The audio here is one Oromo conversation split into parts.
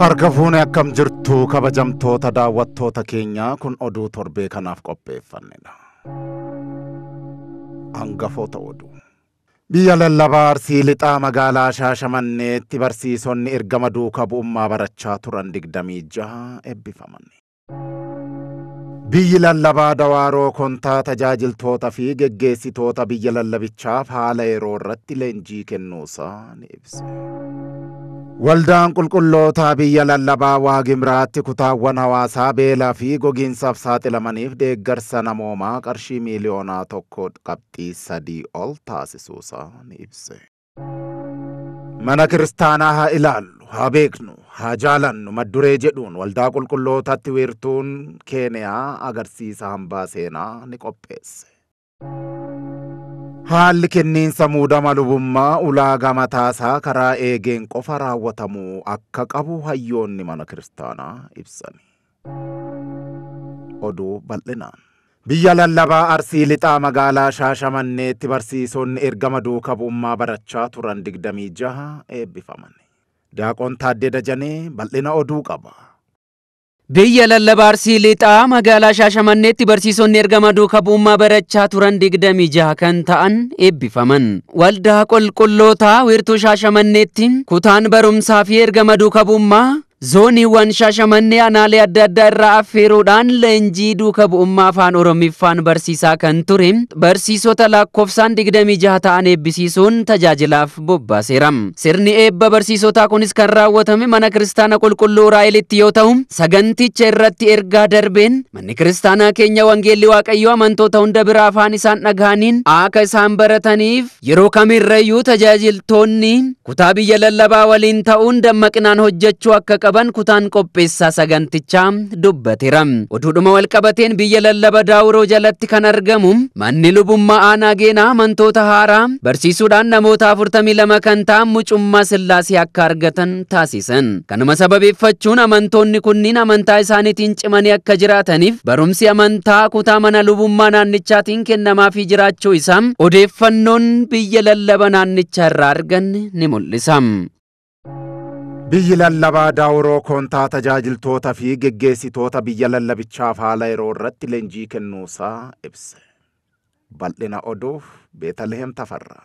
Harka fuune akkam jirtu kabajamtoota daawwattoota keenyaa kun oduu torbee kanaaf qopheeffannedha. Hangafoota oduu. Biyya lallabaa arsii lixaa magaalaa Shaashamanneetti barsiisonni ergama duuka bu'ummaa barachaa turan digdamii jaha eebbifaman. Biyyi lallabaa Dawaaroo kontaa tajaajiltoota fi geggeessitoota biyya lallabichaaf haala yeroo irratti leenjii kennuusaa ni ibse. Waldaan qulqullootaa biyya lallabaa Waagimraatti kutaawwan hawaasaa beelaa fi gogiinsaaf saaxilamaniif deeggarsa namoomaa qarshii miiliyoonaa tokko qabxii sadii ol taasisuusaa ni ibse. Mana kiristaanaa haa ilaallu, haa beeknu, haa jaalannu madduree jedhuun waldaa qulqullootaatti wiirtuun Keeniyaa agarsiisa hambaa seenaa ni qopheesse. Haalli kenniinsa muudama lubummaa ulaagaa mataasaa karaa eegeen qofa raawwatamuu akka qabu hayyoonni mana kiristaanaa ibsani. Oduu bal'inaan. Biyya lallabaa arsii lixaa magaalaa Shaashamanneetti barsiisonni ergama duuka bu'ummaa barachaa turan digdamii jaha eebbifaman. Daaqoon Taaddee Dajanee bal'ina oduu qaba. Biyya lallabaa arsii lixaa magaalaa Shaashamanneetti barsiisonni ergama duuka bu'ummaa barachaa turan digdamii jaha kan ta'an eebbifaman. Waldaa qulqullootaa wiirtuu Shaashamanneetti kutaan barumsaa fi ergama duuka bu'ummaa zooniiwwan shaashamannee aanaalee adda addaa irraa affeeruudhaan leenjii duuka bu'ummaa afaan oromiffaan barsiisaa kan ture barsiisota lakkoofsaan digdamii jaha ta'an eebbisiisuun tajaajilaaf bobbaaseera. Sirni eebba barsiisotaa kunis kan raawwatame mana kiristaana qulqulluu Raayilitti yoo ta'u saganticha irratti ergaa darbeen manni kiristaanaa keenya wangeelli waaqayyoo amantoota hunda biraa afaan isaan dhagahaniin akka isaan barataniif yeroo kamirrayyuu tajaajiltoonni kutaa biyya lallabaa waliin ta'uun dammaqinaan hojjechuu akka qaban kutaan qopheessaa sagantichaa dubbateera. Oduudhuma walqabateen biyya lallaba daawuroo jalatti kan argamu manni lubummaa aanaa geenaa amantoota haaraa barsiisuudhaan namoota 42 kan ta'an mucummaa sillaasee akka argatan taasisan. Kanuma sababeeffachuun amantoonni kunniin amantaa isaaniitiin cimanii akka jiraataniif barumsi amantaa kutaa mana lubummaa naannichaatiin kennamaafii jiraachuu isaa odeeffannoon biyya lallaba naannichaa irraa arganne ni mul'isa. Biyyi lallabaa daawuroo kontaa tajaajiltoota fi geggeessitoota biyya lallabichaaf haala yeroo irratti leenjii kennuusaa ibse. Bal'ina oduuf Beetalehem Tafarraa.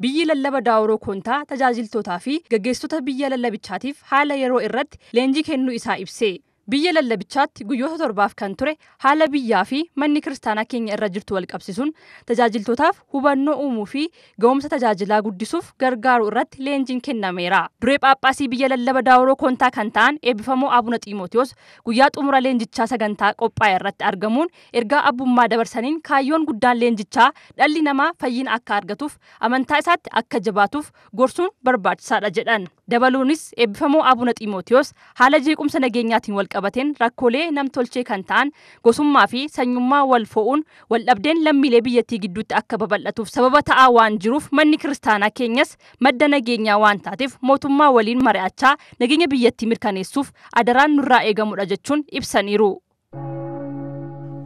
Biyyi lallaba daawuroo kontaa tajaajiltootaa fi gaggeessitoota biyya lallabichaatiif haala yeroo irratti leenjii kennuu isaa ibse. Biyya lallabichaatti guyyoota torbaaf kan ture haala biyyaa fi manni kiristaanaa keenya irra jirtu wal qabsiisuun tajaajiltootaaf hubannoo uumuu fi ga'umsa tajaajilaa guddisuuf gargaaru irratti leenjiin kennameera. Duree Phaaphaasii biyya lallaba daawuroo kontaa kan ta'an eebbifamoo Abuna Xiimotewos guyyaa xumura leenjichaa sagantaa qophaa'e irratti argamuun ergaa abbummaa dabarsaniin kaayyoon guddaan leenjichaa dhalli namaa fayyina akka argatuuf amantaa isaatti akka jabaatuuf gorsuun barbaachisaadha jedhan. Dabaluunis eebbifamoo Abuna Xiimotewos haala jeequmsa nageenyaatiin wal qabateen rakkoolee namtolchee kan ta'an gosummaa fi sanyummaa wal fo'uun wal dhabdeen lammiilee biyyattii gidduutti akka babal'atuuf sababa ta'aa waan jiruuf manni kiristaanaa keenyas madda nageenyaa waan taateef mootummaa waliin mari'achaa nageenya biyyattii mirkaneessuuf adaraan nurraa eegamudha jechuun ibsaniiru.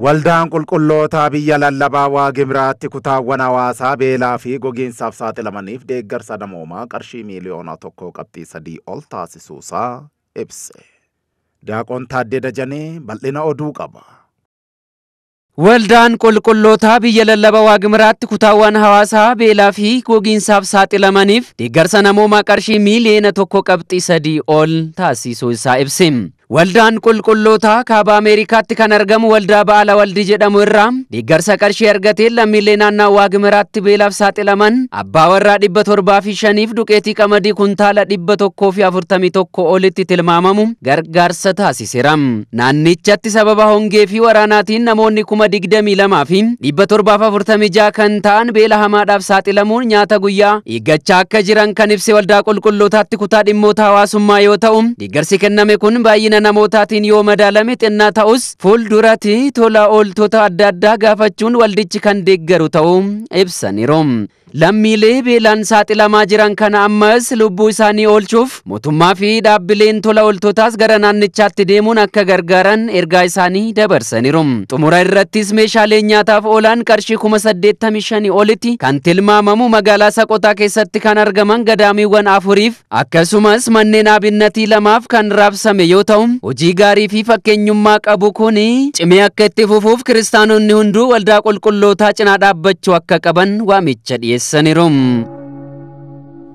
Waldaan qulqullootaa biyya lallabaa Waagimraatti kutaawwan hawaasaa beelaa fi gogiinsaaf saaxilamaniif deeggarsa namoomaa qarshii miiliyoona tokko qabxii sadii ol taasisuusaa ibse. Daaqoon Taaddee Dajanee bal'ina oduu qaba. Waldaan qulqullootaa biyya lallaba Waagimraatti kutaawwan hawaasaa beelaa fi gogiinsaaf saaxilamaniif deeggarsa namoomaa qarshii miiliyoona tokko qabxii sadii ol taasisuu isaa ibse. Waldaan qulqullootaa kaaba Ameerikaatti kan argamu waldaa Ba'aala Waldii jedhamu irraa deeggarsa qarshii argateen lammiilee naannaa Waagimraatti beelaaf saaxilaman abbaa warraa dhibba torbaa fi shaniif duqeetii qamadii kuntaala dhibba tokkoo fi afurtamii tokko olitti tilmaamamu gargaarsa taasiseera. Naannichatti sababa hongee fi waraanaatiin namoonni kuma digdamii lamaa fi dhibba torbaaf afurtamii jaha kan ta'an beela hamaadhaaf saaxilamuun nyaata guyyaa eeggachaa akka jiran kan ibse waldaa qulqullootaatti kutaa dhimmoota hawaasummaa yoo ta'u deeggarsi kenname kun baay'ina baay'ina namootaatiin yoo madaalame xinnaa ta'us fuulduratti tola ooltota adda addaa gaafachuun waldichi kan deeggaru ta'uu ibsaniiru. lammiilee beelaan saaxilamaa jiran kana ammas lubbuu isaanii oolchuuf mootummaa fi dhaabbileen tola ooltotaas gara naannichaatti deemuun akka gargaaran ergaa isaanii dabarsaniiru. Xumura irrattis meeshaaleen nyaataaf oolan qarshii kuma saddeettamii shanii olitti kan tilmaamamu magaalaa Saqotaa keessatti kan argaman gadaamiiwwan afuriif akkasumas manneen abinnatii lamaaf kan raabsame yoo ta'u hojii gaarii fi fakkeenyummaa qabu kun cimee akka itti fufuuf kiristaanonni hunduu waldaa qulqullootaa cinaa dhaabbachuu akka qaban waamicha dhiyeessaniiru.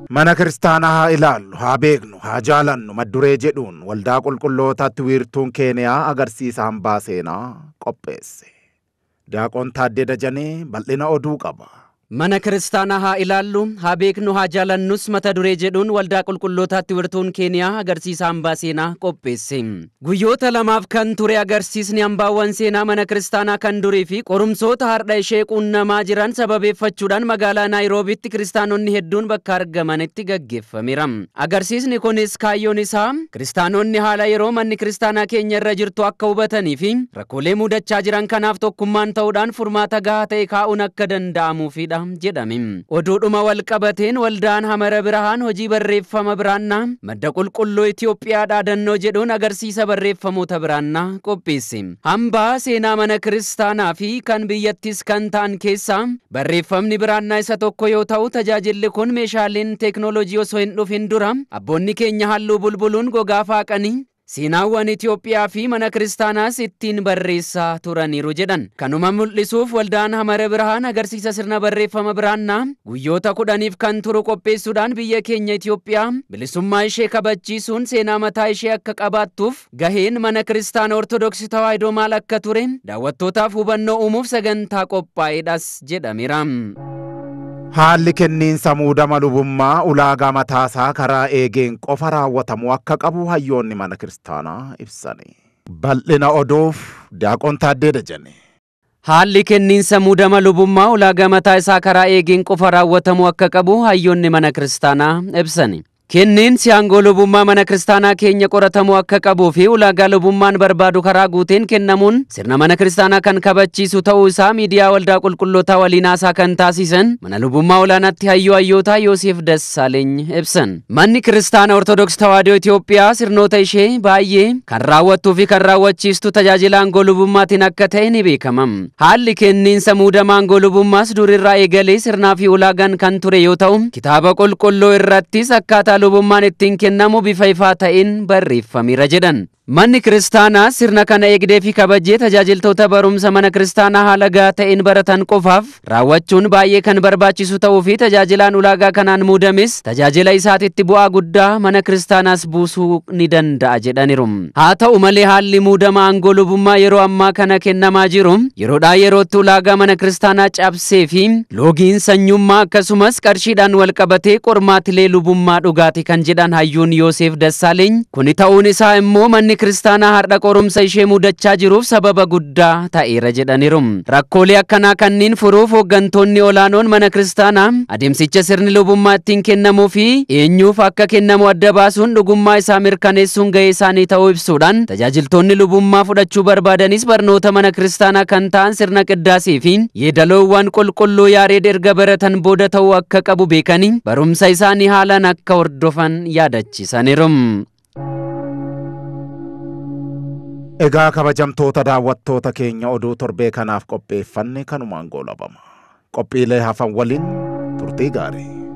Mana kiristaanaa haa ilaallu, haa beeknu, haa jaalannu madduree jedhuun waldaa qulqullootaatti wiirtuun keeniyaa agarsiisa hambaa seenaa qopheesse. Daaqoon Taaddee Dajanee bal'ina oduu qaba. Mana kiristaanaa haa ilaallu, haa beeknu, haa jaalannus mata duree jedhuun waldaa qulqullootaatti wiirtuun keeniyaa agarsiisa hambaa seenaa qopheesse. Guyyoota lamaaf kan ture agarsiisni hambaawwan seenaa mana kiristaanaa kan durii fi qorumsoota har'a ishee quunnamaa jiran sababeeffachuudhaan magaalaa Naayiroobiitti kiristaanonni hedduun bakka argamanitti gaggeeffameera. Agarsiisni kunis kaayyoon isaa kiristaanonni haala yeroo manni kiristaanaa keenya irra jirtu akka hubatanii fi rakkoolee mudachaa jiran kanaaf tokkummaan ta'uudhaan furmaata gahaa ta'e kaa'uun akka danda'amuufidha. Jedhame. Oduudhuma wal qabateen waldaan Hamara Birahaan hojii barreeffama biraannaa madda qulqulluu Itoophiyaa dhaadannoo jedhuun agarsiisa barreeffamoota biraannaa qopheesse. Hambaa seenaa mana kiristaanaa fi kan biyyattis kan ta'an keessaa barreeffamni biraannaa isa tokko yoo ta'u tajaajilli kun meeshaaleen teeknooloojii osoo hin dhufin dura abboonni keenya halluu bulbuluun gogaa faaqanii Seenaawwan Itoophiyaa fi mana kiristaanaas ittiin barreessaa turaniiru jedhan. Kanuma mul'isuuf waldaan Hamara Birahaan agarsiisa sirna barreeffama biraannaa guyyoota kudhaniif kan turu qopheessuudhaan biyya keenya Itoophiyaa bilisummaa ishee kabachiisuun seenaa mataa ishee akka qabaattuuf gaheen mana kiristaana Ortodoksii Tawaahidoo maal akka ture daawwattootaaf hubannoo uumuuf sagantaa qophaa'edhas jedhameera. Haalli kenniinsa muudama lubummaa ulaagaa mataasaa karaa eegeen qofa raawwatamuu akka qabu hayyoonni mana kiristaanaa ibsani. Bal'ina oduuf daaqoon taaddee dajane. Haalli kenniinsa muudama lubummaa ulaagaa mataa isaa karaa eegeen qofa raawwatamuu akka qabu hayyoonni mana kiristaanaa ibsani. Kenniinsi aangoo lubummaa mana kiristaanaa keenya qoratamuu akka qabuu fi ulaagaa lubummaan barbaadu karaa guuteen kennamuun sirna mana kiristaanaa kan kabachiisu ta'uu isaa miidiyaa waldaa qulqullootaa waliin haasaa kan taasisan mana lubummaa olaanaatti hayyoo hayyootaa Yoosef Dassaaleeny ibsan. Manni kiristaana Ortodoks Tawaahidoo Itoophiyaa sirnoota ishee baay'ee kan raawwattuu fi kan raawwachiistu tajaajila aangoo lubummaatiin akka ta'e ni beekama. Haalli kenniinsa muudama aangoo lubummaas durirraa eegalee sirnaa fi ulaagaan kan ture yoo ta'u kitaaba qulqulluu irrattis akkaataa لبمان التنكنام بفيفاتين برف فمير جدن Manni kiristaanaa sirna kana eegdee fi kabajee tajaajiltoota barumsa mana kiristaanaa haala gahaa ta'een baratan qofaaf raawwachuun baay'ee kan barbaachisu ta'uu fi tajaajilaan ulaagaa kanaan muudames tajaajila isaatitti bu'aa guddaa mana kiristaanaas buusuu ni danda'a jedhaniiru. Haa ta'u malee haalli muudama aangoo lubummaa yeroo ammaa kana kennamaa jiru yeroodhaa yerootti ulaagaa mana kiristaanaa cabsee fi loogiin sanyummaa akkasumas qarshiidhaan wal qabatee qormaatilee lubummaa dhugaati kan jedhan hayyuun Yoosef Dassaaleeny kuni ta'uun isaa immoo manni kiristaanaa har'a qorumsa ishee mudachaa jiruuf sababa guddaa ta'eera jedhaniiru. Rakkoolee akkanaa kanneen furuuf hooggantoonni olaanoon mana kiristaanaa adeemsicha sirni lubummaa ittiin kennamuu fi eenyuuf akka kennamu adda baasuun dhugummaa isaa mirkaneessuun gahee isaanii ta'uu ibsuudhaan tajaajiltoonni lubummaa fudhachuu barbaadanis barnoota mana kiristaanaa kan ta'an sirna qiddaasii fi yeedaloowwan qulqulluu yaareed erga baratan booda ta'uu akka qabu beekanii barumsa isaanii haalaan akka hordofan yaadachiisaniiru. Egaa kabajamtoota daawwattoota keenya oduu torbee kanaaf qopheeffanne kanumaan goolabama. Qophiilee hafan waliin turtii gaarii.